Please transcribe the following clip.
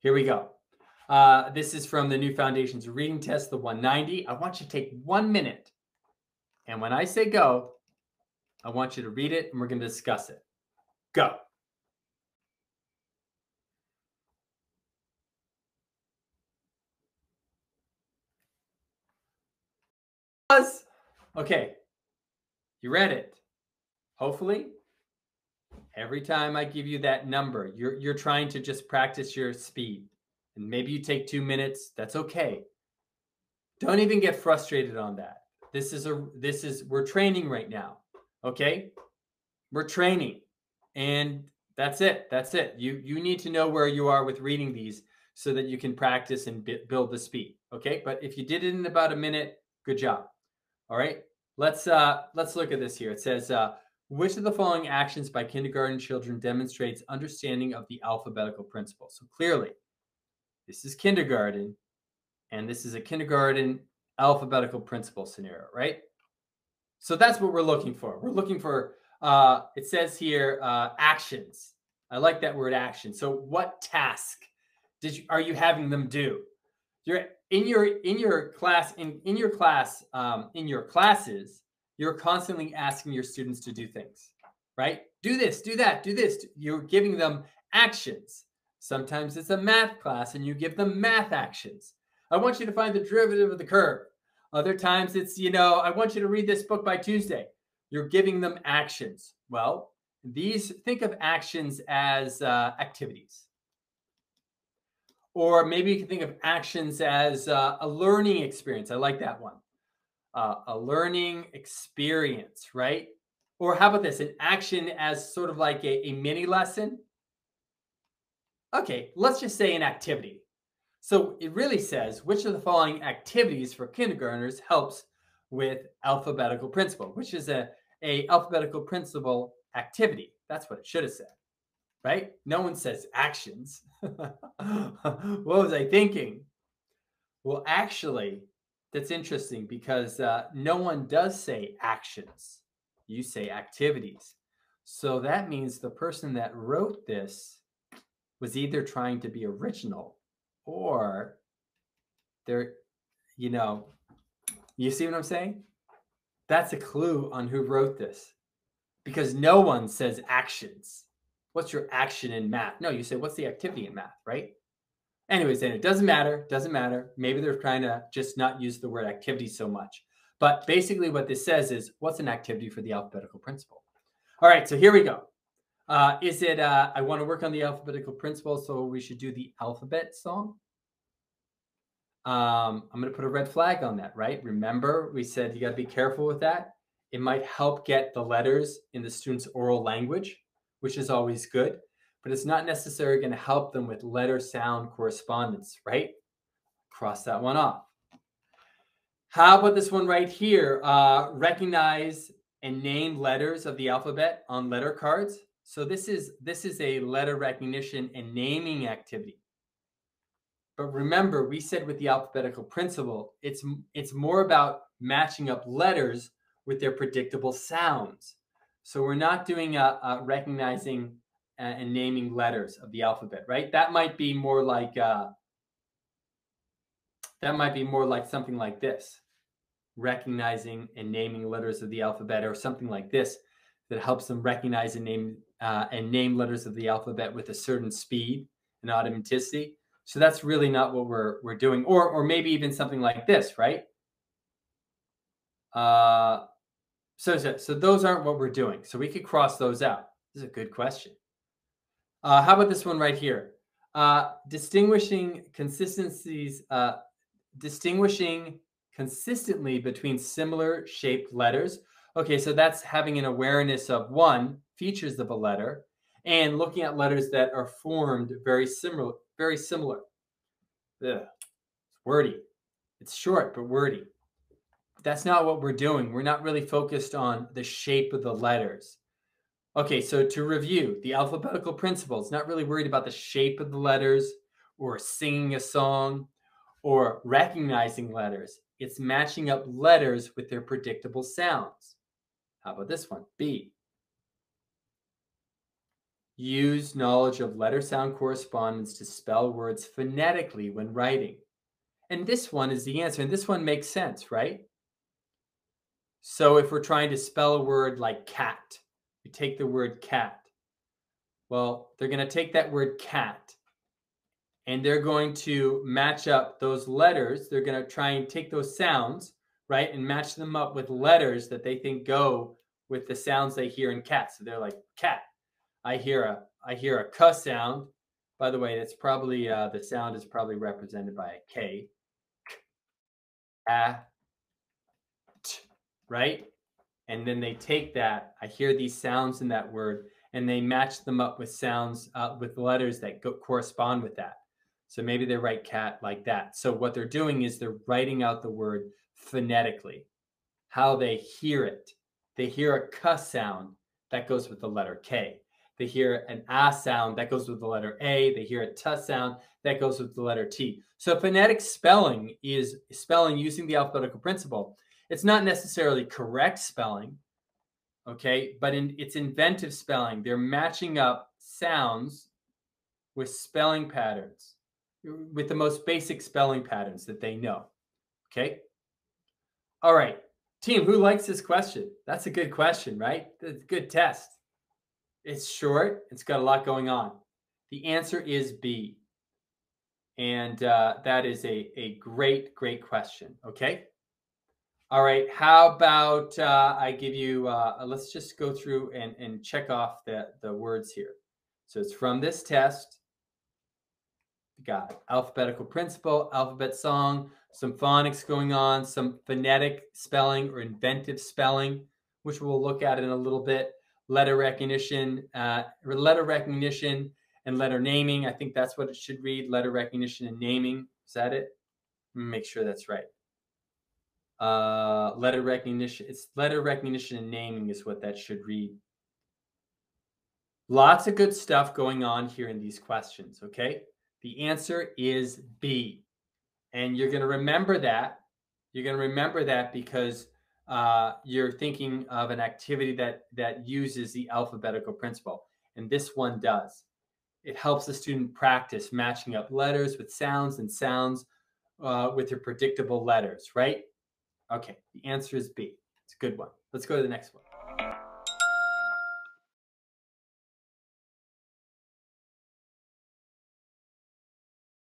Here we go. Uh, this is from the new Foundations Reading Test, the 190. I want you to take one minute. And when I say go, I want you to read it and we're going to discuss it. Go. Okay, you read it. Hopefully, every time I give you that number, you're you're trying to just practice your speed. And maybe you take 2 minutes, that's okay. Don't even get frustrated on that. This is a this is we're training right now. Okay? We're training. And that's it. That's it. You you need to know where you are with reading these so that you can practice and build the speed. Okay? But if you did it in about a minute, good job. All right? Let's uh let's look at this here. It says uh which of the following actions by kindergarten children demonstrates understanding of the alphabetical principle? So clearly, this is kindergarten, and this is a kindergarten alphabetical principle scenario, right? So that's what we're looking for. We're looking for, uh, it says here, uh, actions. I like that word action. So what task did you, are you having them do? You're in your in your class in in your class um, in your classes you're constantly asking your students to do things, right? Do this, do that, do this. You're giving them actions. Sometimes it's a math class and you give them math actions. I want you to find the derivative of the curve. Other times it's, you know, I want you to read this book by Tuesday. You're giving them actions. Well, these think of actions as uh, activities. Or maybe you can think of actions as uh, a learning experience. I like that one uh, a learning experience, right? Or how about this? An action as sort of like a, a mini lesson? Okay, let's just say an activity. So it really says which of the following activities for kindergartners helps with alphabetical principle, which is a, a alphabetical principle activity. That's what it should have said, right? No one says actions. what was I thinking? Well, actually, that's interesting because uh, no one does say actions. You say activities. So that means the person that wrote this was either trying to be original or they're, you know, you see what I'm saying? That's a clue on who wrote this because no one says actions. What's your action in math? No, you say, what's the activity in math, right? Anyways, and it doesn't matter, doesn't matter. Maybe they're trying to just not use the word activity so much. But basically, what this says is what's an activity for the alphabetical principle? All right, so here we go. Uh, is it, uh, I want to work on the alphabetical principle, so we should do the alphabet song? Um, I'm going to put a red flag on that, right? Remember, we said you got to be careful with that. It might help get the letters in the student's oral language, which is always good but it's not necessarily going to help them with letter sound correspondence, right? Cross that one off. How about this one right here? Uh, recognize and name letters of the alphabet on letter cards. So this is this is a letter recognition and naming activity. But remember, we said with the alphabetical principle, it's it's more about matching up letters with their predictable sounds. So we're not doing a, a recognizing and naming letters of the alphabet, right? That might be more like uh, that might be more like something like this, recognizing and naming letters of the alphabet, or something like this that helps them recognize and name uh, and name letters of the alphabet with a certain speed and automaticity. So that's really not what we're we're doing, or or maybe even something like this, right? Uh, so so, so those aren't what we're doing. So we could cross those out. This is a good question. Uh, how about this one right here? Uh, distinguishing consistencies, uh, distinguishing consistently between similar shaped letters. Okay, so that's having an awareness of one features of a letter and looking at letters that are formed very similar, very similar. Ugh, it's wordy. It's short but wordy. That's not what we're doing. We're not really focused on the shape of the letters. Okay, so to review, the alphabetical principles, not really worried about the shape of the letters or singing a song or recognizing letters. It's matching up letters with their predictable sounds. How about this one? B. use knowledge of letter sound correspondence to spell words phonetically when writing. And this one is the answer. And this one makes sense, right? So if we're trying to spell a word like cat, we take the word cat. Well, they're going to take that word cat and they're going to match up those letters. They're going to try and take those sounds, right, and match them up with letters that they think go with the sounds they hear in cat. So they're like cat. I hear a I hear a k sound. By the way, that's probably uh, the sound is probably represented by a k. A, t, right? And then they take that. I hear these sounds in that word, and they match them up with sounds uh, with letters that go, correspond with that. So maybe they write cat like that. So what they're doing is they're writing out the word phonetically, how they hear it. They hear a k sound that goes with the letter K. They hear an a sound that goes with the letter A. They hear a t sound that goes with the letter T. So phonetic spelling is spelling using the alphabetical principle. It's not necessarily correct spelling, okay, but in, it's inventive spelling. They're matching up sounds with spelling patterns, with the most basic spelling patterns that they know, okay? All right. Team, who likes this question? That's a good question, right? That's a good test. It's short, it's got a lot going on. The answer is B. And uh, that is a, a great, great question. Okay. All right. How about uh, I give you, uh, let's just go through and, and check off the, the words here. So it's from this test. You got alphabetical principle, alphabet song, some phonics going on, some phonetic spelling or inventive spelling, which we'll look at in a little bit. Letter recognition, uh, letter recognition and letter naming. I think that's what it should read. Letter recognition and naming. Is that it? Make sure that's right. Uh, letter recognition. It's letter recognition and naming is what that should read. Lots of good stuff going on here in these questions. Okay. The answer is B. And you're going to remember that. You're going to remember that because uh, you're thinking of an activity that that uses the alphabetical principle, and this one does. It helps the student practice matching up letters with sounds and sounds uh, with your predictable letters, right? Okay, the answer is B. It's a good one. Let's go to the next one.